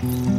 嗯。